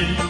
You.